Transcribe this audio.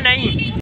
नहीं।